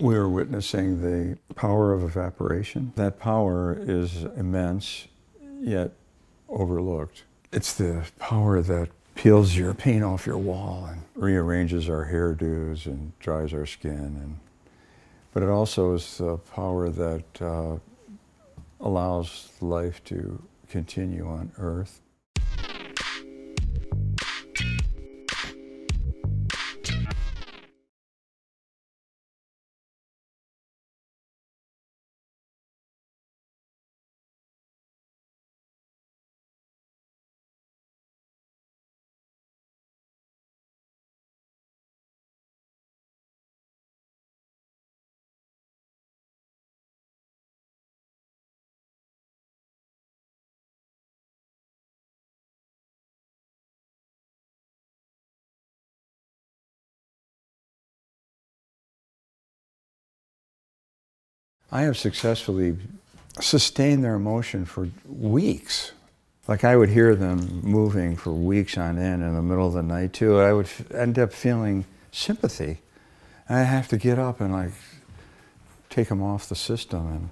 We are witnessing the power of evaporation. That power is immense, yet overlooked. It's the power that peels your paint off your wall and rearranges our hairdos and dries our skin. And, but it also is the power that uh, allows life to continue on Earth. I have successfully sustained their emotion for weeks. Like I would hear them moving for weeks on end in the middle of the night too. I would end up feeling sympathy. And I have to get up and like take them off the system and